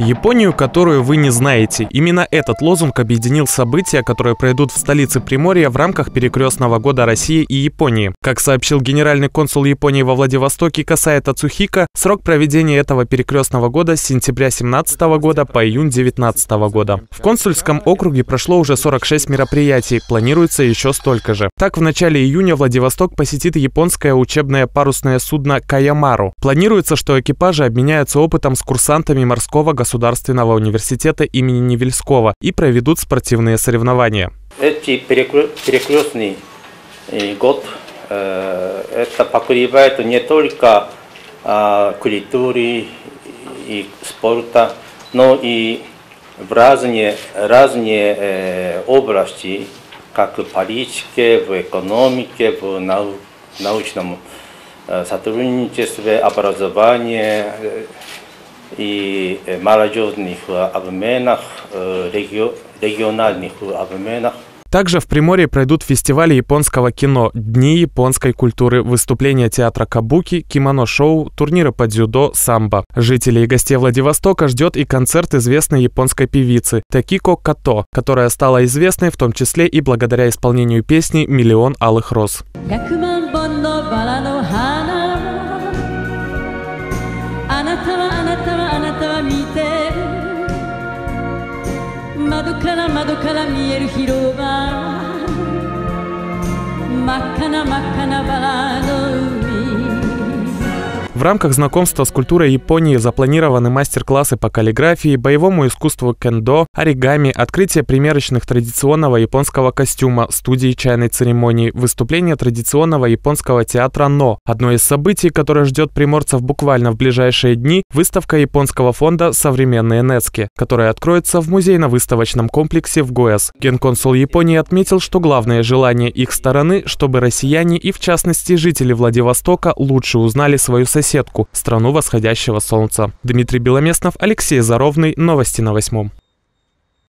Японию, которую вы не знаете. Именно этот лозунг объединил события, которые пройдут в столице Приморья в рамках перекрестного года России и Японии. Как сообщил генеральный консул Японии во Владивостоке Касая Тацухика, срок проведения этого перекрестного года с сентября 2017 года по июнь 2019 года. В консульском округе прошло уже 46 мероприятий, планируется еще столько же. Так, в начале июня Владивосток посетит японское учебное парусное судно «Каямару». Планируется, что экипажи обменяются опытом с курсантами морского государственного университета имени Невельского и проведут спортивные соревнования. Эти перекрестный э, год э, это покрывает не только а, культуры и спорта, но и в разные, разные э, области, как в политике, в экономике, в нау, научном сотрудничестве, образовании и э, молодежных обменах, э, реги, региональных обменах. Также в Приморье пройдут фестивали японского кино, дни японской культуры, выступления театра Кабуки, кимоно-шоу, турниры по дзюдо, самбо. Жителей и гостей Владивостока ждет и концерт известной японской певицы Такико Като, которая стала известной в том числе и благодаря исполнению песни «Миллион алых роз». たはあなたはあなたは見て窓から窓から見える広場。真っ赤な真っ赤なバラ В рамках знакомства с культурой Японии запланированы мастер-классы по каллиграфии, боевому искусству кендо, оригами, открытие примерочных традиционного японского костюма, студии чайной церемонии, выступление традиционного японского театра «Но». Одно из событий, которое ждет приморцев буквально в ближайшие дни, выставка японского фонда «Современные Нецки», которая откроется в музейно-выставочном комплексе в ГОЭС. Генконсул Японии отметил, что главное желание их стороны, чтобы россияне и, в частности, жители Владивостока лучше узнали свою соседку соседку, страну восходящего солнца. Дмитрий Беломестнов, Алексей Заровный, Новости на восьмом.